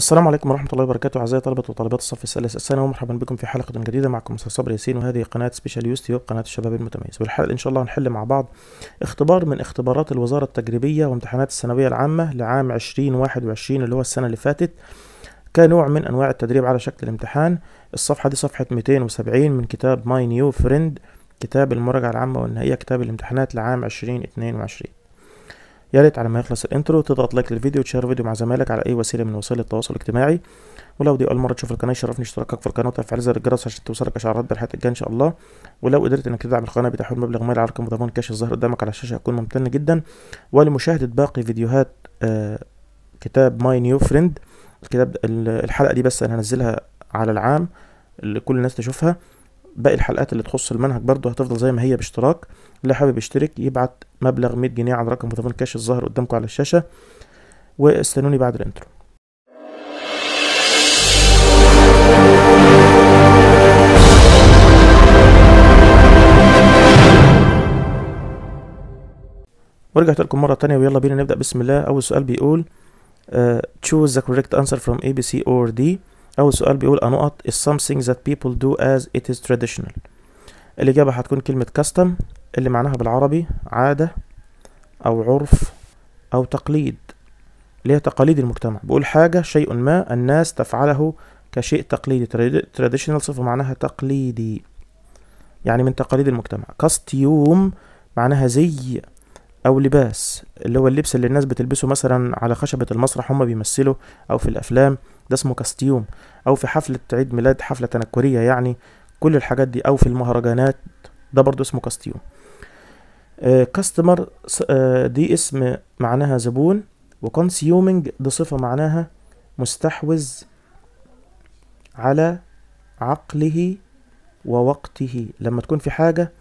السلام عليكم ورحمة الله وبركاته أعزائي طلبة وطالبات الصف الثالث. الثانوي ومرحبا بكم في حلقة جديدة معكم مستر صبري ياسين وهذه قناة Special YouTube قناة الشباب المتميز. والحلقة إن شاء الله هنحل مع بعض اختبار من اختبارات الوزارة التجريبية وامتحانات الثانوية العامة لعام 2021 اللي هو السنة اللي فاتت. كنوع من أنواع التدريب على شكل الامتحان. الصفحة دي صفحة 270 من كتاب My New Friend كتاب المراجعة العامة والنهائية كتاب الامتحانات لعام 2022 يا ريت على ما يخلص ال intro تضغط like للفيديو وتشير الفيديو مع زمايلك على أي وسيلة من وسائل التواصل الاجتماعي. ولو دي أول مرة تشوف القناة يشرفني اشتراكك في القناة وتفعيل زر الجرس عشان توصلك اشعارات بالحلقات الجاية إن شاء الله. ولو قدرت إنك تدعم القناة بتحويل مبلغ مالي على رقم فودافون كاش الظاهر قدامك على الشاشة اكون ممتن جدا. ولمشاهدة باقي فيديوهات آه كتاب My New Friend الكتاب الحلقة دي بس أنا هنزلها على العام اللي كل الناس تشوفها. باقي الحلقات اللي تخص المنهج برضه هتفضل زي ما هي باشتراك. اللي حابب يشترك يبعت مبلغ 100 جنيه على رقم فودافون كاش الظاهر قدامكم على الشاشة. واستنوني بعد الانترو. ورجعت لكم مرة تانية ويلا بينا نبدأ. بسم الله. أول سؤال بيقول uh, choose the correct answer from A, B, C or D. أول سؤال بيقول a نقط is something that people do as it is traditional. الإجابة هتكون كلمة custom اللي معناها بالعربي عادة أو عرف أو تقليد اللي هي تقاليد المجتمع. بقول حاجة شيء ما الناس تفعله كشيء تقليدي. traditional صفة معناها تقليدي يعني من تقاليد المجتمع. كاستيوم معناها زي أو لباس اللي هو اللبس اللي الناس بتلبسه مثلا على خشبة المسرح هما بيمثلوا أو في الأفلام. ده اسمه كاستيوم أو في حفلة عيد ميلاد حفلة تنكرية يعني كل الحاجات دي أو في المهرجانات ده برضو اسمه كاستيوم. كاستمر uh, دي اسم معناها زبون وكونسيومينج دي صفة معناها مستحوذ على عقله ووقته. لما تكون في حاجة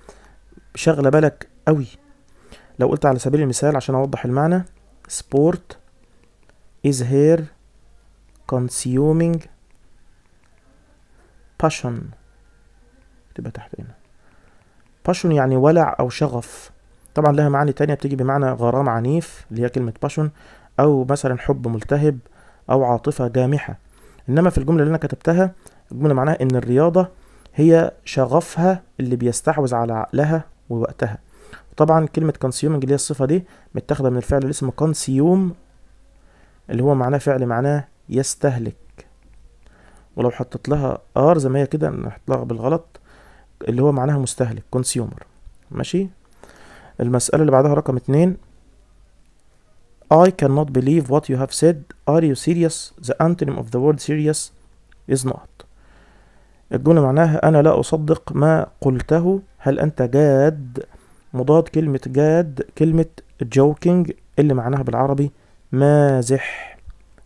شغلة بالك قوي لو قلت على سبيل المثال عشان أوضح المعنى sport is here consuming passion. تبقى تحت هنا. Passion يعني ولع أو شغف. طبعا لها معاني تانية بتيجي بمعنى غرام عنيف اللي هي كلمة passion أو مثلا حب ملتهب أو عاطفة جامحة. إنما في الجملة اللي أنا كتبتها الجملة معناها إن الرياضة هي شغفها اللي بيستحوذ على عقلها ووقتها. طبعا كلمة consuming اللي هي الصفة دي متاخدة من الفعل اللي اسمه consume اللي هو معناه فعل معناه يستهلك. ولو حطيت لها آر زي ما هي كده لها بالغلط اللي هو معناها مستهلك consumer. ماشي؟ المسألة اللي بعدها رقم اتنين. I cannot believe what you have said. Are you serious? The antonym of the word serious is not. الجملة معناها أنا لا أصدق ما قلته. هل أنت جاد؟ مضاد كلمة جاد كلمة joking اللي معناها بالعربي مازح.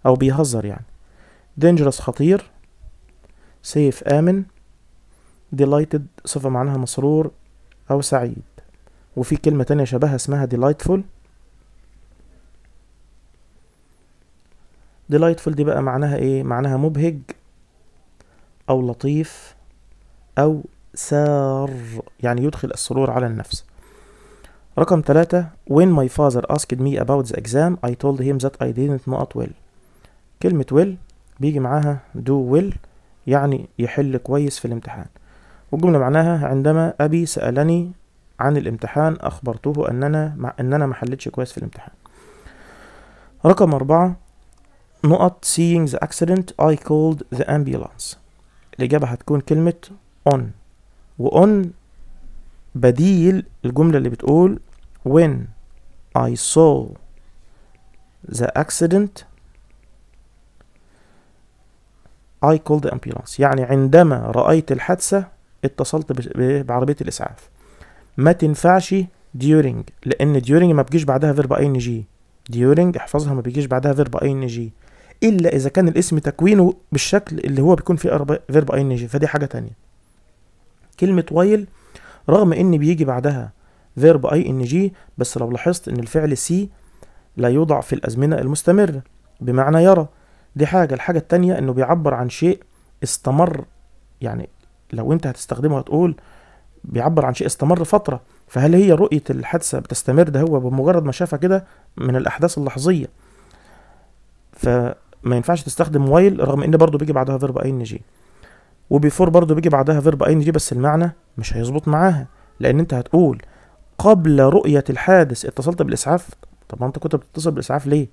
أو بيهزر يعني. Dangerous خطير safe آمن delighted صفة معناها مسرور أو سعيد. وفي كلمة تانية شبهها اسمها delightful. Delightful دي بقى معناها إيه؟ معناها مبهج أو لطيف أو سار يعني يدخل السرور على النفس. رقم ثلاثة when my father asked me about the exam I told him that I didn't know it well كلمة well بيجي معاها do well يعني يحل كويس في الامتحان. والجملة معناها عندما أبي سألني عن الامتحان أخبرته أننا مع أننا ما حلتش كويس في الامتحان. رقم أربعة نقط seeing the accident I called the ambulance. الإجابة هتكون كلمة on. و on بديل الجملة اللي بتقول when I saw the accident I called the ambulance. يعني عندما رأيت الحادثة اتصلت بعربية الإسعاف. ما تنفعش during لأن during ما بيجيش بعدها verb ing during احفظها ما بيجيش بعدها verb ing إلا إذا كان الاسم تكوينه بالشكل اللي هو بيكون فيه verb ing فدي حاجة تانية. كلمة while رغم إن بيجي بعدها verb ing بس لو لاحظت إن الفعل سي لا يوضع في الأزمنة المستمرة. بمعنى يرى دي حاجة. الحاجة التانية إنه بيعبر عن شيء استمر يعني لو أنت هتستخدمه هتقول بيعبر عن شيء استمر فترة. فهل هي رؤية الحادثة بتستمر؟ ده هو بمجرد ما شافها كده من الأحداث اللحظية. ما ينفعش تستخدم while رغم إن برضو بيجي بعدها verb ing و before برضو بيجي بعدها verb ing بس المعنى مش هيظبط معاها. لأن أنت هتقول قبل رؤية الحادث. اتصلت بالإسعاف؟ طب ما أنت كنت بتتصل بالإسعاف ليه؟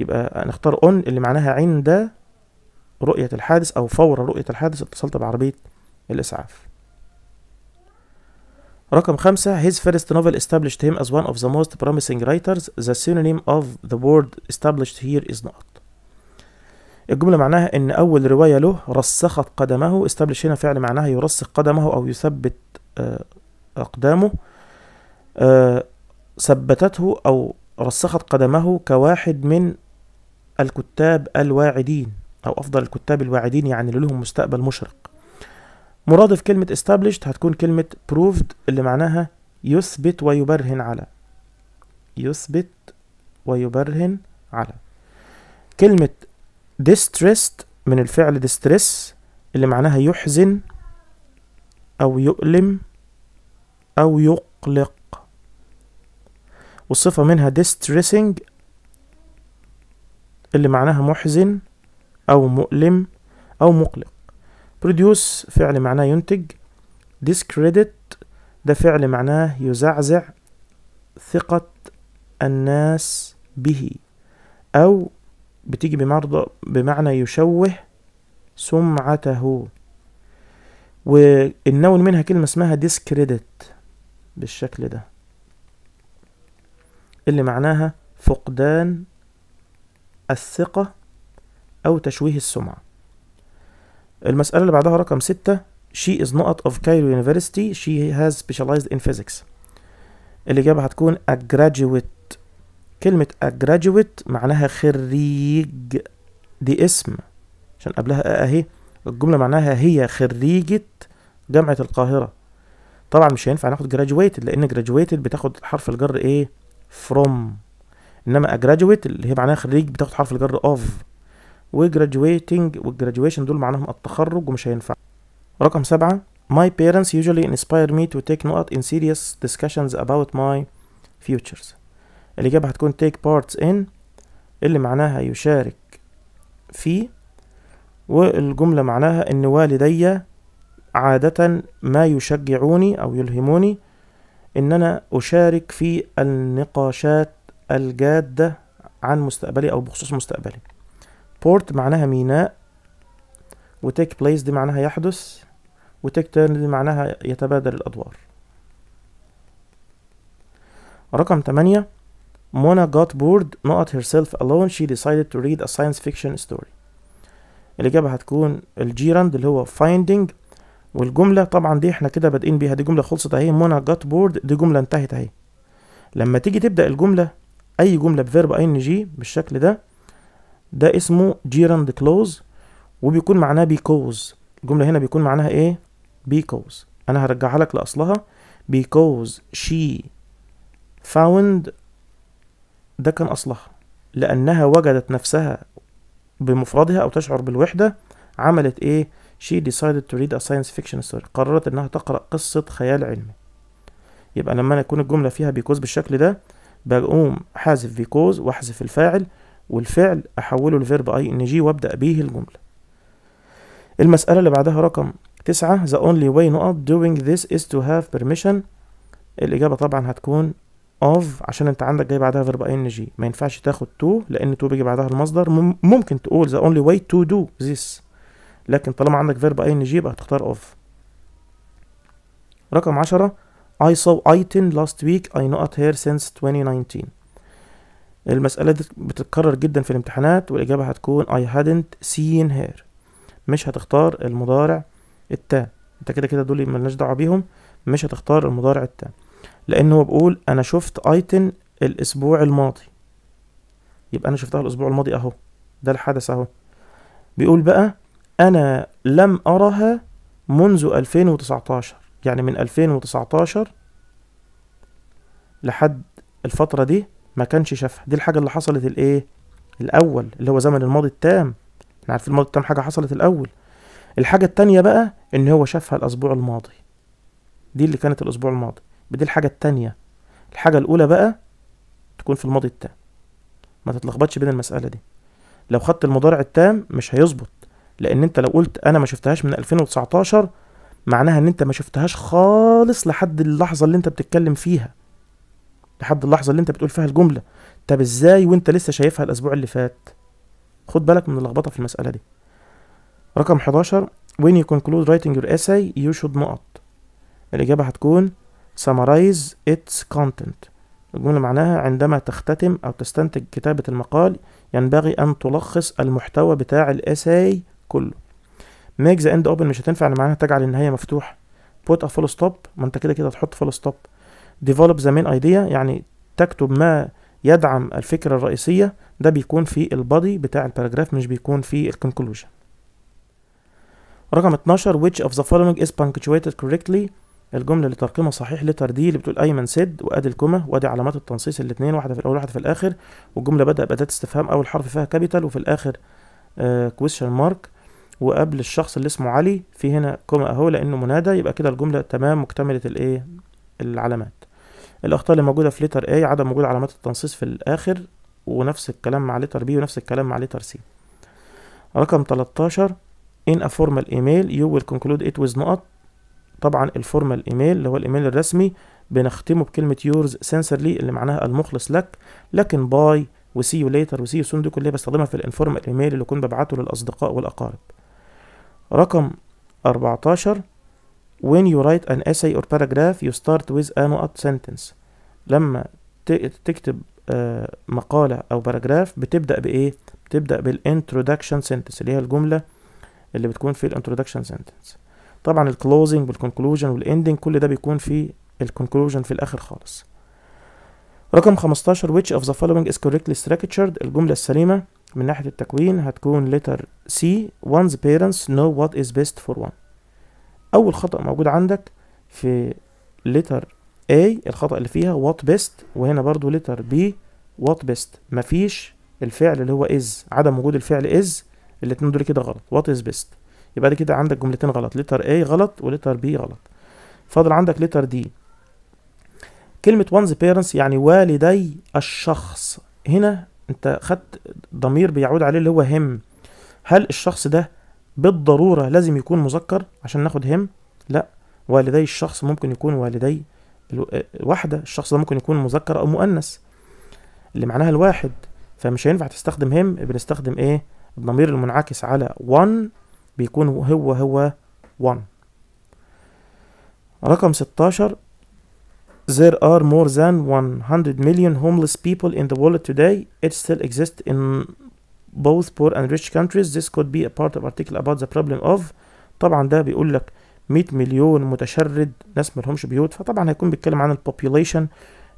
يبقى نختار on اللي معناها عند رؤية الحادث أو فور رؤية الحادث اتصلت بعربية الإسعاف. رقم خمسة his first novel established him as one of the most promising writers. The synonym of the word established here is not. الجملة معناها إن أول رواية له رسخت قدمه. Establish هنا فعل معناها يرسخ قدمه أو يثبت آه، أقدامه. آه، ثبتته أو رسخت قدمه كواحد من الكتاب الواعدين أو أفضل الكتاب الواعدين يعني لهم مستقبل مشرق. مرادف كلمة established هتكون كلمة proved اللي معناها يثبت ويبرهن على. يثبت ويبرهن على. كلمة distressed من الفعل distress اللي معناها يحزن أو يؤلم أو يقلق. والصفة منها distressing اللي معناها محزن أو مؤلم أو مقلق. Produce فعل معناه ينتج. Discredit ده فعل معناه يزعزع ثقة الناس به. أو بتيجي بمرضى بمعنى يشوه سمعته. والنون منها كلمة اسمها discredit بالشكل ده. اللي معناها فقدان الثقة أو تشويه السمعة. المسألة اللي بعدها رقم ستة She is not of Cairo University She has specialized in physics. الإجابة هتكون a graduate كلمة a graduate معناها خريج دي اسم. عشان قبلها أهي الجملة معناها هي خريجة جامعة القاهرة. طبعا مش هينفع ناخد graduated لأن graduated بتاخد حرف الجر إيه؟ from. A graduate اللي هي معناها خريج بتاخد حرف الجر of. و graduating وال graduation دول معناهم التخرج ومش هينفع. رقم سبعة My parents usually inspire me to take note in serious discussions about my future. الإجابة هتكون take part in اللي معناها يشارك في والجملة معناها إن والدي عادة ما يشجعوني أو يلهموني إن أنا أشارك في النقاشات الجادة عن مستقبلي أو بخصوص مستقبلي. port معناها ميناء و take place دي معناها يحدث و take turn دي معناها يتبادل الأدوار. رقم تمانية Mona got bored نقط herself alone she decided to read a science fiction story. الإجابة هتكون ال gerund اللي هو finding والجملة طبعا دي إحنا كده بادئين بيها دي جملة خلصت أهي منى got bored دي جملة انتهت أهي. لما تيجي تبدأ الجملة أي جملة ب verb ing بالشكل ده ده اسمه gerund clause وبيكون معناه because الجملة هنا بيكون معناها إيه؟ because أنا هرجعها لك لأصلها. because she found ده كان أصلها. لأنها وجدت نفسها بمفردها أو تشعر بالوحدة عملت إيه؟ she decided to read a science fiction story. قررت إنها تقرأ قصة خيال علمي. يبقى لما أنا يكون الجملة فيها because بالشكل ده بقوم حذف because واحذف الفاعل والفعل أحوله ل verb ing وأبدأ بيه الجملة. المسألة اللي بعدها رقم تسعة the only way نقط doing this is to have permission. الإجابة طبعا هتكون of عشان أنت عندك جاي بعدها verb ing. ما ينفعش تاخد to لأن to بيجي بعدها المصدر. مم- ممكن تقول the only way to do this. لكن طالما عندك verb ing يبقى هتختار of. رقم عشرة I saw Aitin last week. I نقط her since 2019 المسألة دي بتتكرر جدا في الامتحانات والإجابة هتكون I hadn't seen her. مش هتختار المضارع التام. انت كده كده دول ملناش دعوة بيهم. مش هتختار المضارع التام. لأن هو بيقول أنا شفت أيتن الأسبوع الماضي. يبقى أنا شفتها الأسبوع الماضي أهو. ده الحدث أهو. بيقول بقى أنا لم أرها منذ 2019 يعني من 2019 لحد الفترة دي ما كانش شافها. دي الحاجة اللي حصلت الإيه؟ الأول اللي هو زمن الماضي التام. إحنا عارفين الماضي التام حاجة حصلت الأول. الحاجة التانية بقى إن هو شافها الأسبوع الماضي. دي اللي كانت الأسبوع الماضي. بدي الحاجة التانية. الحاجة الأولى بقى تكون في الماضي التام. ما تتلخبطش بين المسألة دي. لو خدت المضارع التام مش هيظبط. لأن أنت لو قلت أنا ما شفتهاش من 2019 معناها إن أنت ما شفتهاش خالص لحد اللحظة اللي أنت بتتكلم فيها. لحد اللحظة اللي أنت بتقول فيها الجملة. طب إزاي وأنت لسه شايفها الأسبوع اللي فات؟ خد بالك من اللخبطة في المسألة دي. رقم 11 when you conclude writing your essay you should نقط الإجابة هتكون summarize its content. الجملة معناها عندما تختتم أو تستنتج كتابة المقال ينبغي أن تلخص المحتوى بتاع الاساي كله. Make the end open مش هتنفع اللي معناها تجعل النهاية مفتوح. Put a full stop. ما أنت كده كده هتحط full stop. Develop the main idea. يعني تكتب ما يدعم الفكرة الرئيسية. ده بيكون في ال body بتاع ال paragraph مش بيكون في ال conclusion رقم 12 which of the following is punctuated correctly الجملة اللي ترقيمها صحيح letter D اللي بتقول أيمن said وأدي ال comma وأدي علامات التنصيص الاتنين واحدة في الأول واحدة في الآخر. والجملة بدأ بأداة استفهام أول حرف فيها capital وفي الآخر question uh, mark وقبل الشخص اللي اسمه علي في هنا comma أهو لأنه منادى يبقى كده الجملة تمام مكتملة الإيه؟ العلامات. الأخطاء اللي موجودة في letter A عدم وجود علامات التنصيص في الآخر ونفس الكلام مع letter B ونفس الكلام مع letter C. رقم 13 in a formal email you will conclude it with نقط. طبعا ال formal email اللي هو الإيميل الرسمي بنختمه بكلمة yours sincerely اللي معناها المخلص لك. لكن bye و see you later و see you soon دي كلها بستخدمها في ال informal email اللي كنت ببعته للأصدقاء والأقارب. رقم 14 when you write an essay or paragraph you start with a نقط sentence. لما تكتب مقالة أو paragraph بتبدأ بإيه؟ بتبدأ بال introduction sentence اللي هي الجملة اللي بتكون في ال introduction sentence طبعا ال closing وال conclusion وال ending كل ده بيكون في الكونكلوجن في الآخر خالص. رقم 15 which of the following is correctly structured الجملة السليمة. من ناحية التكوين هتكون letter C. One's parents know what is best for one. أول خطأ موجود عندك في letter A الخطأ اللي فيها what best وهنا برضو letter B what best. مفيش الفعل اللي هو is عدم وجود الفعل is الاتنين دول كده غلط. what is best يبقى دي كده عندك جملتين غلط. لتر A غلط ولتر B غلط. فاضل عندك لتر D. كلمة one's parents يعني والدي الشخص. هنا انت خدت ضمير بيعود عليه اللي هو هم. هل الشخص ده بالضرورة لازم يكون مذكر عشان ناخد هم؟ لا. والدي الشخص ممكن يكون والدي الواحدة الشخص ده ممكن يكون مذكر أو مؤنث. اللي معناها الواحد فمش هينفع تستخدم هم بنستخدم إيه؟ الضمير المنعكس على one بيكون هو هو one. رقم 16 There are more than 100 million homeless people in the world today. It still exists in both poor and rich countries. This could be a part of article about the problem of طبعا ده بيقول لك 100 مليون متشرد ناس ملهمش بيوت فطبعا هيكون بيتكلم عن البوبوليشن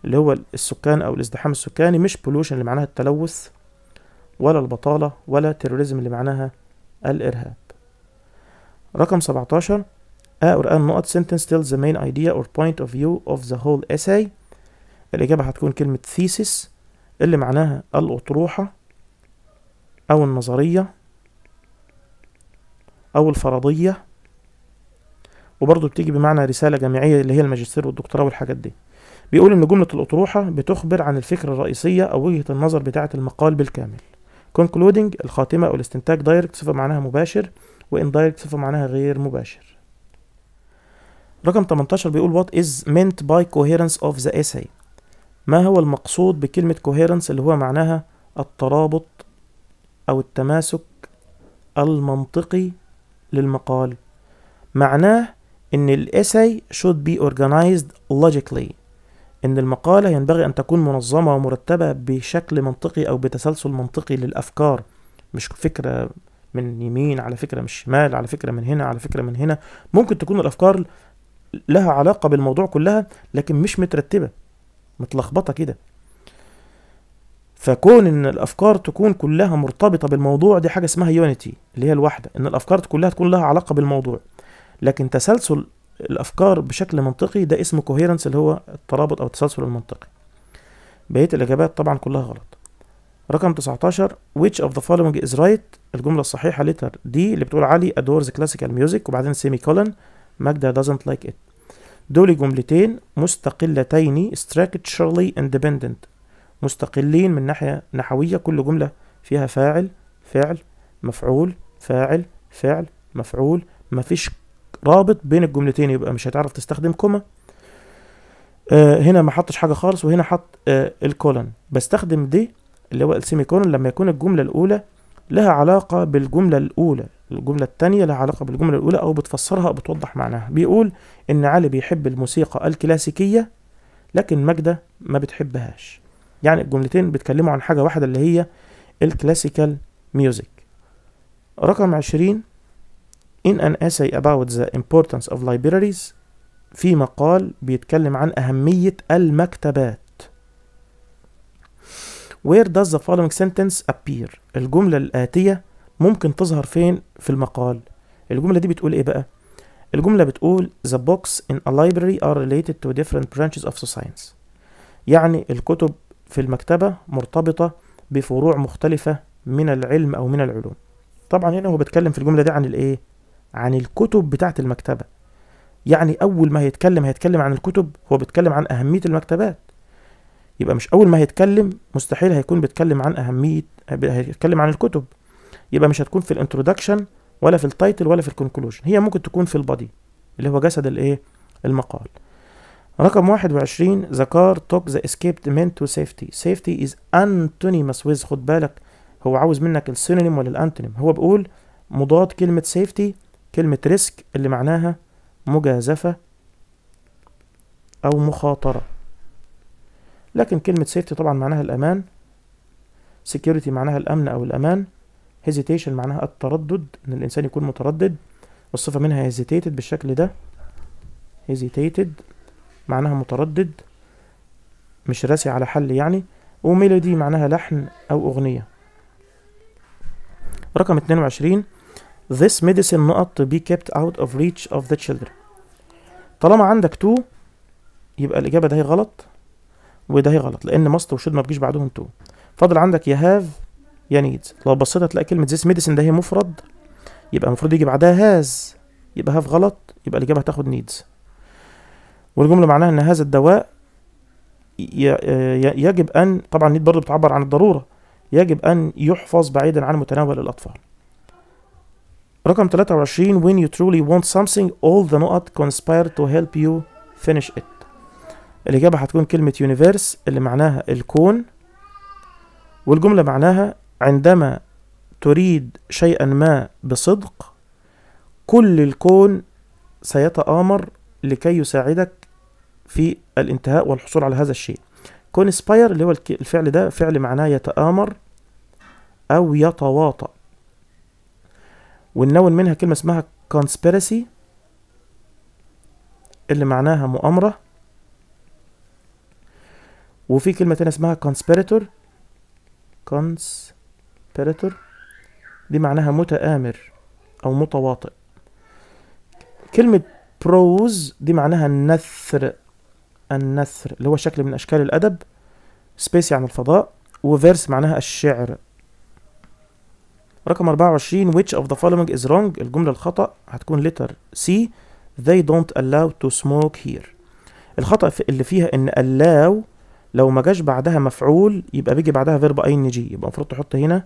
اللي هو السكان أو الازدحام السكاني مش pollution اللي معناها التلوث ولا البطالة ولا terrorism اللي معناها الإرهاب رقم 17 A or an نقط sentence tells the main idea or point of view of the whole essay. الإجابة هتكون كلمة thesis اللي معناها الأطروحة أو النظرية أو الفرضية. وبرضه بتيجي بمعنى رسالة جامعية اللي هي الماجستير والدكتوراه والحاجات دي. بيقول إن جملة الأطروحة بتخبر عن الفكرة الرئيسية أو وجهة النظر بتاعة المقال بالكامل. concluding الخاتمة أو الاستنتاج direct صفة معناها مباشر و indirect صفة معناها غير مباشر. رقم 18 بيقول what is meant by coherence of the essay. ما هو المقصود بكلمة coherence اللي هو معناها الترابط أو التماسك المنطقي للمقال؟ معناه إن الإساي should be organized logically. إن المقالة ينبغي أن تكون منظمة ومرتبة بشكل منطقي أو بتسلسل منطقي للأفكار. مش فكرة من يمين على فكرة من شمال على فكرة من هنا على فكرة من هنا. ممكن تكون الأفكار لها علاقة بالموضوع كلها لكن مش مترتبة متلخبطة كده. فكون إن الأفكار تكون كلها مرتبطة بالموضوع دي حاجة اسمها unity اللي هي الوحدة إن الأفكار كلها تكون لها علاقة بالموضوع. لكن تسلسل الأفكار بشكل منطقي ده اسمه coherence اللي هو الترابط أو التسلسل المنطقي. بقية الإجابات طبعا كلها غلط. رقم 19 which of the following is right الجملة الصحيحة letter D اللي بتقول علي adores classical music وبعدين semicolon ماجدة doesn't like it. دول جملتين مستقلتين structurally independent. مستقلين من ناحية نحوية كل جملة فيها فاعل فعل مفعول فاعل فعل مفعول. مفيش رابط بين الجملتين يبقى مش هتعرف تستخدم كوما. آه هنا ما حطش حاجة خالص وهنا حط آه الكولن بستخدم دي اللي هو السيمي كولن لما يكون الجملة الأولى لها علاقة بالجملة الأولى. الجملة الثانية لها علاقة بالجملة الأولى أو بتفسرها أو بتوضح معناها. بيقول إن علي بيحب الموسيقى الكلاسيكية لكن ماجدة ما بتحبهاش. يعني الجملتين بيتكلموا عن حاجة واحدة اللي هي ال classical music. رقم عشرين in an essay about the importance of libraries في مقال بيتكلم عن أهمية المكتبات. Where does the following sentence appear? الجملة الآتية ممكن تظهر فين؟ في المقال. الجملة دي بتقول إيه بقى؟ الجملة بتقول the books in a library are related to different branches of science. يعني الكتب في المكتبة مرتبطة بفروع مختلفة من العلم أو من العلوم. طبعا هنا هو بيتكلم في الجملة دي عن الإيه؟ عن الكتب بتاعة المكتبة. يعني أول ما هيتكلم هيتكلم عن الكتب هو بيتكلم عن أهمية المكتبات. يبقى مش أول ما هيتكلم مستحيل هيكون بيتكلم عن أهمية هيتكلم عن الكتب. يبقى مش هتكون في ال introduction ولا في ال title ولا في ال conclusion. هي ممكن تكون في ال body اللي هو جسد الايه؟ المقال. رقم 21 the car took the escaped men to safety safety is antonymous with خد بالك هو عاوز منك ال synonym ولا ال antonym. هو بيقول مضاد كلمة safety كلمة risk اللي معناها مجازفة أو مخاطرة. لكن كلمة safety طبعا معناها الأمان. security معناها الأمن أو الأمان. Hesitation معناها التردد إن الإنسان يكون متردد والصفة منها hesitated بالشكل ده hesitated معناها متردد مش راسي على حل يعني وميلودي معناها لحن أو أغنية. رقم 22 This medicine نقط to be kept out of reach of the children. طالما عندك تو يبقى الإجابة ده هي غلط وده هي غلط لأن must و should ما بيجيش بعدهم to. فاضل عندك يا have يا needs. لو بصيت هتلاقي كلمة this medicine ده هي مفرد يبقى المفروض يجي بعدها has يبقى have غلط يبقى الإجابة هتاخد needs. والجملة معناها إن هذا الدواء يجب أن طبعا need برضه بتعبر عن الضرورة يجب أن يحفظ بعيدا عن متناول الأطفال. رقم 23 when you truly want something all the نقط conspire to help you finish it. الإجابة هتكون كلمة universe اللي معناها الكون والجملة معناها عندما تريد شيئا ما بصدق كل الكون سيتآمر لكي يساعدك في الانتهاء والحصول على هذا الشيء. conspire اللي هو الفعل ده فعل معناه يتآمر أو يتواطأ. والنون منها كلمة اسمها conspiracy اللي معناها مؤامرة. وفي كلمة تانية اسمها conspirator. Conspirator دي معناها متآمر أو متواطئ. كلمة prose دي معناها النثر النثر اللي هو شكل من أشكال الأدب space يعني الفضاء و verse معناها الشعر. رقم 24 which of the following is wrong الجملة الخطأ هتكون letter C they don't allow to smoke here. الخطأ اللي فيها إن allow لو ما جاش بعدها مفعول يبقى بيجي بعدها verb ing يبقى المفروض تحط هنا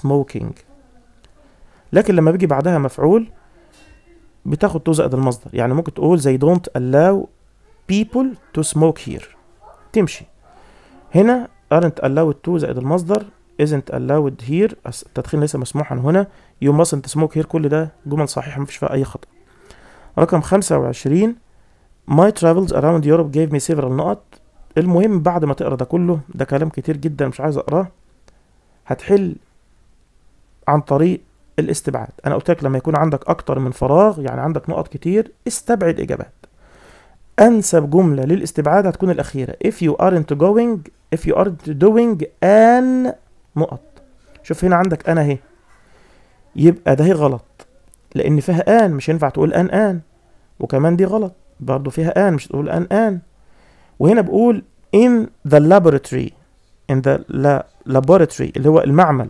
smoking. لكن لما بيجي بعدها مفعول بتاخد to زائد المصدر. يعني ممكن تقول they don't allow people to smoke here. تمشي. هنا aren't allowed to زائد المصدر isn't allowed here. التدخين ليس مسموحا هنا. You mustn't smoke here. كل ده جمل صحيحة مفيش فيها أي خطأ. رقم 25 My travels around Europe gave me several نقط المهم بعد ما تقرأ ده كله ده كلام كتير جدا مش عايز أقرأه. هتحل عن طريق الاستبعاد. أنا قلت لك لما يكون عندك أكتر من فراغ يعني عندك نقط كتير استبعد إجابات. أنسب جملة للاستبعاد هتكون الأخيرة. If you aren't going if you aren't doing an نقط. شوف هنا عندك أنا أهي. يبقى ده هي غلط. لأن فيها ان مش ينفع تقول ان ان وكمان دي غلط. برضو فيها ان مش تقول ان ان وهنا بقول in the laboratory in the laboratory اللي هو المعمل.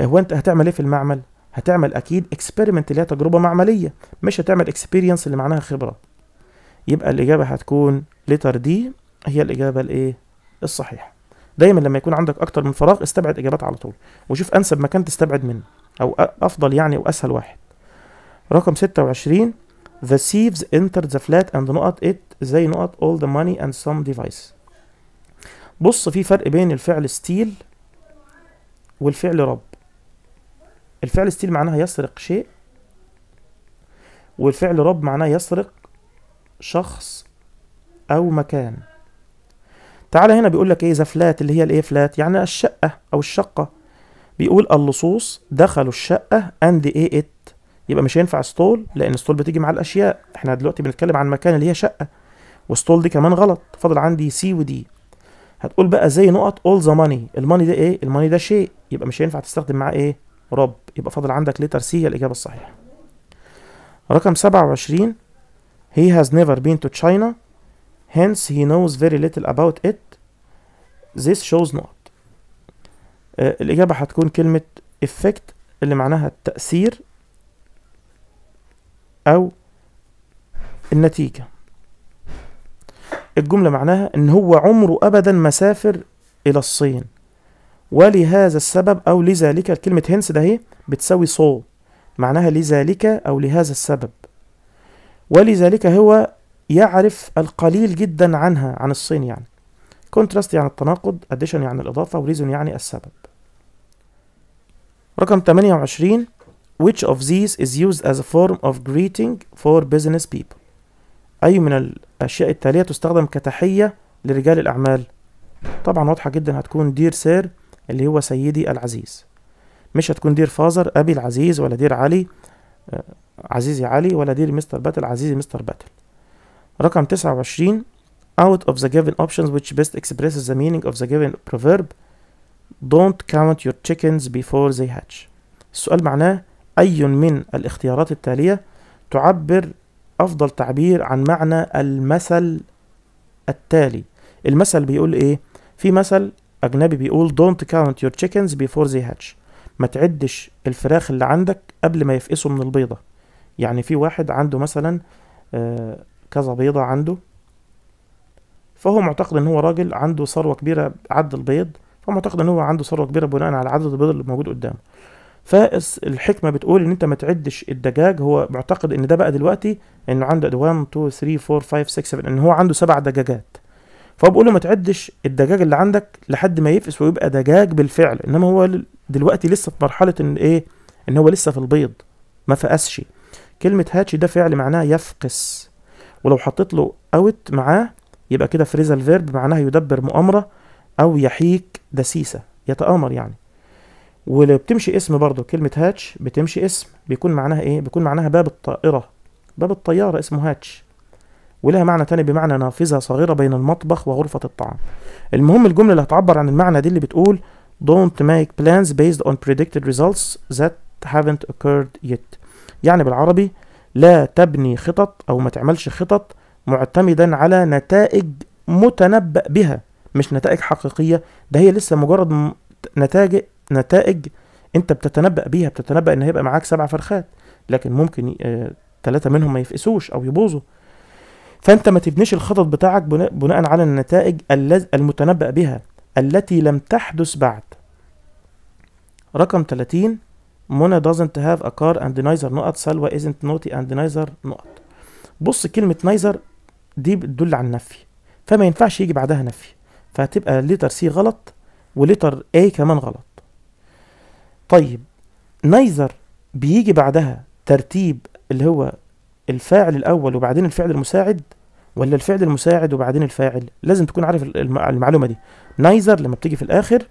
هو انت هتعمل إيه في المعمل؟ هتعمل أكيد experiment اللي هي تجربة معملية مش هتعمل experience اللي معناها خبرة. يبقى الإجابة هتكون letter D هي الإجابة الإيه؟ الصحيحة. دايما لما يكون عندك أكتر من فراغ استبعد إجابات على طول وشوف أنسب مكان تستبعد منه أو أفضل يعني وأسهل واحد. رقم 26 The thieves entered the flat and نقط it زي نقط all the money and some device. بص في فرق بين الفعل steal والفعل رب. الفعل steal معناها يسرق شيء والفعل rob معناه يسرق شخص أو مكان. تعالى هنا بيقول لك إيه the flat اللي هي الإيه flat يعني الشقة أو الشقة. بيقول اللصوص دخلوا الشقة and إيه it يبقى مش هينفع stole لأن stole بتيجي مع الأشياء. إحنا دلوقتي بنتكلم عن مكان اللي هي شقة و stole دي كمان غلط. فاضل عندي C و D هتقول بقى زي نقط all the money ال money ده إيه؟ ال money ده شيء. يبقى مش هينفع تستخدم معاه إيه؟ رب. يبقى فاضل عندك لتر سي هي الإجابة الصحيحة. رقم 27 he has never been to China. Hence he knows very little about it. This shows not. آه، الإجابة هتكون كلمة effect اللي معناها التأثير أو النتيجة. الجملة معناها إن هو عمره أبدا ما سافر إلى الصين. ولهذا السبب أو لذلك كلمة هنس ده هي بتساوي so معناها لذلك أو لهذا السبب. ولذلك هو يعرف القليل جدا عنها عن الصين يعني. contrast يعني التناقض addition يعني الإضافة وريزون يعني السبب. رقم 28 which of these is used as a form of greeting for business people أي من الأشياء التالية تستخدم كتحية لرجال الأعمال؟ طبعا واضحة جدا هتكون dear sir اللي هو سيدي العزيز. مش هتكون dear father أبي العزيز ولا dear علي آه، عزيزي علي ولا dear Mr باتل عزيزي Mr باتل. رقم 29 out of the given options which best expresses the meaning of the given proverb don't count your chickens before they hatch. السؤال معناه أي من الاختيارات التالية تعبر أفضل تعبير عن معنى المثل التالي. المثل بيقول إيه؟ في مثل أجنبي بيقول don't count your chickens before they hatch. ما تعدش الفراخ اللي عندك قبل ما يفقسوا من البيضة. يعني في واحد عنده مثلا آه، كذا بيضة عنده فهو معتقد إن هو راجل عنده ثروة كبيرة عد البيض فهو معتقد إن هو عنده ثروة كبيرة بناء على عدد البيض اللي موجود قدامه. فالحكمة بتقول إن أنت ما تعدش الدجاج هو معتقد إن ده بقى دلوقتي إنه عنده 1 2 3 4 5 6 7 إن هو عنده سبع دجاجات. فهو بيقول له ما تعدش الدجاج اللي عندك لحد ما يفقس ويبقى دجاج بالفعل. إنما هو دلوقتي لسه في مرحلة إن إيه؟ إن هو لسه في البيض ما فقسش. كلمة هاتش ده فعل معناه يفقس. ولو حطيت له أوت معاه يبقى كده فريزال فيرب معناها يدبر مؤامرة أو يحيك دسيسة يتآمر يعني. ولو بتمشي اسم برضه كلمة هاتش بتمشي اسم بيكون معناها إيه؟ بيكون معناها باب الطائرة. باب الطيارة اسمه هاتش. ولها معنى تاني بمعنى نافذة صغيرة بين المطبخ وغرفة الطعام. المهم الجملة اللي هتعبر عن المعنى دي اللي بتقول don't make plans based on predicted results that haven't occurred yet. يعني بالعربي لا تبني خطط أو ما تعملش خطط معتمدا على نتائج متنبأ بها مش نتائج حقيقية. ده هي لسه مجرد نتائج نتائج أنت بتتنبأ بيها بتتنبأ إن هيبقى معاك سبع فرخات لكن ممكن آه ثلاثة منهم ما يفقسوش أو يبوظوا. فانت ما تبنيش الخطط بتاعك بناء, على النتائج المتنبأ بها التي لم تحدث بعد. رقم 30 منى doesn't have a car and neither نقط سلوى isn't naughty and neither نقط. بص كلمة neither دي بتدل على النفي فما ينفعش يجي بعدها نفي فهتبقى لتر سي غلط ولتر A كمان غلط. طيب neither بيجي بعدها ترتيب اللي هو الفاعل الأول وبعدين الفعل المساعد؟ ولا الفعل المساعد وبعدين الفاعل؟ لازم تكون عارف الم- المعلومة دي. neither لما بتيجي في الآخر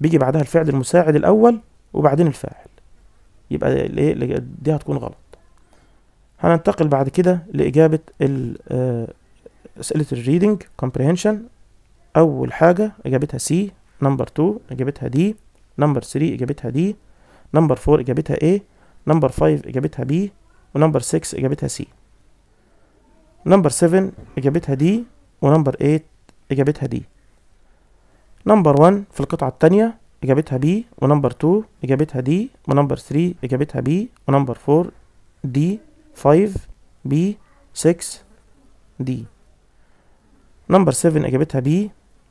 بيجي بعدها الفعل المساعد الأول وبعدين الفاعل. يبقى ال A دي هتكون غلط. هننتقل بعد كده لإجابة ال- آه، أسئلة ال reading comprehension. أول حاجة إجابتها C number 2 إجابتها D number 3 إجابتها D number 4 إجابتها A number 5 إجابتها B. و number 6 إجابتها C. number 7 إجابتها D. و number 8 إجابتها D. number 1 في القطعة التانية إجابتها B. و number 2 إجابتها D. و number 3 إجابتها B. و number 4 D. 5 B. 6 D. number 7 إجابتها B.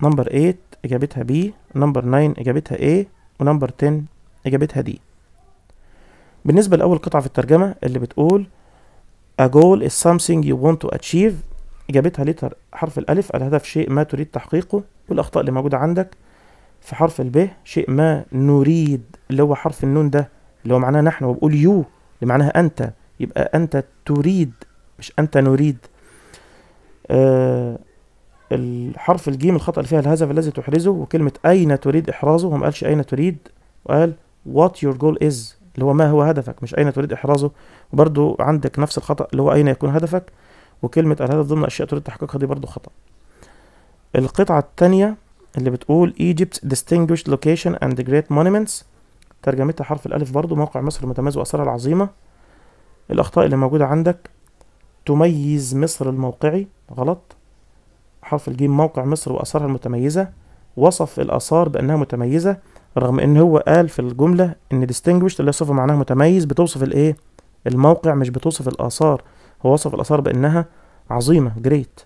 number 8 إجابتها B. number 9 إجابتها A. و number 10 إجابتها D. بالنسبة لأول قطعة في الترجمة اللي بتقول A goal is something you want to achieve إجابتها letter حرف الألف. الهدف شيء ما تريد تحقيقه والأخطاء اللي موجودة عندك في حرف الب شيء ما نريد اللي هو حرف النون ده اللي هو معناه نحن وبقول you اللي معناها أنت. يبقى أنت تريد مش أنت نريد. آه الحرف الجيم الخطأ اللي فيها الهدف الذي تحرزه وكلمة أين تريد إحرازه؟ هو ما قالش أين تريد؟ وقال what your goal is اللي هو ما هو هدفك؟ مش أين تريد إحرازه؟ وبرضو عندك نفس الخطأ اللي هو أين يكون هدفك؟ وكلمة الهدف ضمن أشياء تريد تحقيقها دي برضو خطأ. القطعة التانية اللي بتقول Egypt's distinguished location and great monuments ترجمتها حرف الألف برضو موقع مصر المتميز وآثارها العظيمة. الأخطاء اللي موجودة عندك تميز مصر الموقعي غلط. حرف الجيم موقع مصر وآثارها المتميزة. وصف الآثار بأنها متميزة. رغم إن هو قال في الجملة إن distinguished اللي صفة معناها متميز بتوصف الإيه؟ الموقع مش بتوصف الآثار. هو وصف الآثار بأنها عظيمة great.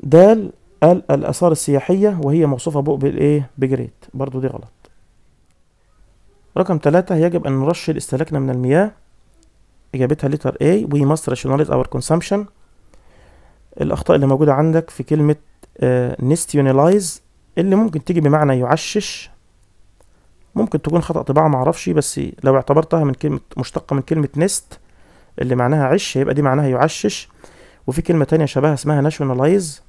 دال قال الآثار السياحية وهي موصوفة بق بالإيه؟ بجريت. برضو دي غلط. رقم ثلاثة يجب أن نرشد استهلاكنا من المياه. إجابتها لتر A. We must rationalize our consumption. الأخطاء اللي موجودة عندك في كلمة آه nationalize اللي ممكن تيجي بمعنى يعشش ممكن تكون خطأ طباعة معرفش بس لو اعتبرتها من كلمة مشتقة من كلمة nest اللي معناها عش هيبقى دي معناها يعشش. وفي كلمة تانية شبهها اسمها nationalize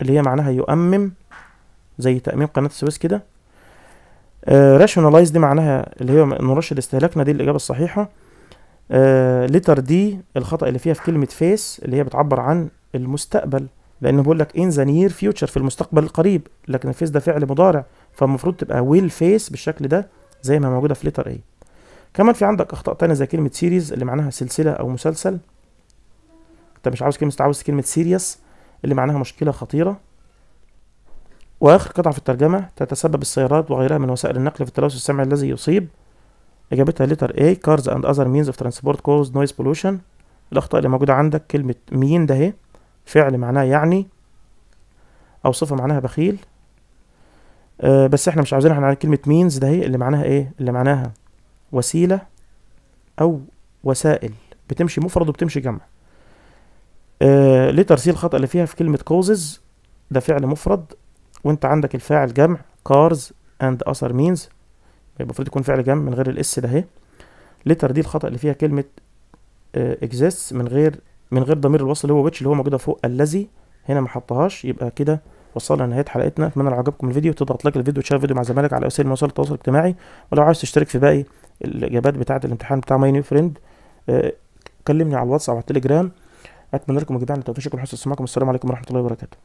اللي هي معناها يؤمم زي تأميم قناة السويس كده. rationalize دي معناها اللي هي نرشد استهلاكنا دي الإجابة الصحيحة. letter D الخطأ اللي فيها في كلمة face اللي هي بتعبر عن المستقبل. لأنه بيقول لك in the near future في المستقبل القريب. لكن ال face ده فعل مضارع فالمفروض تبقى will face بالشكل ده زي ما موجودة في letter A. كمان في عندك أخطاء تانية زي كلمة series اللي معناها سلسلة أو مسلسل. أنت مش عاوز كلمة عاوز كلمة serious اللي معناها مشكلة خطيرة. وآخر قطعة في الترجمة تتسبب السيارات وغيرها من وسائل النقل في التلوث السمعي الذي يصيب إجابتها letter A cars and other means of transport cause noise pollution. الأخطاء اللي موجودة عندك كلمة mean ده اهي فعل معناه يعني أو صفة معناها بخيل. أه بس إحنا مش عاوزين إحنا عاوزين كلمة means ده هي اللي معناها إيه؟ اللي معناها وسيلة أو وسائل. بتمشي مفرد وبتمشي جمع. أه letter C الخطأ اللي فيها في كلمة causes ده فعل مفرد. وأنت عندك الفاعل جمع cars and other means. المفروض يكون فعل جمع من غير ال s ده اهي. letter D الخطأ اللي فيها كلمة exists من غير من غير ضمير الوصل اللي هو which اللي هو موجودة فوق الذي هنا ما حطهاش. يبقى كده وصلنا لنهاية حلقتنا. أتمنى لو عجبكم الفيديو تضغط like للفيديو وت share الفيديو مع زمايلك على وسائل مواصلات التواصل الاجتماعي. ولو عايز تشترك في باقي الإجابات بتاعة الامتحان بتاع My New Friend كلمني على الواتس أو على التليجرام. أتمنى لكم جميعا التوفيق وحسن استماعكم السلام عليكم ورحمة الله وبركاته.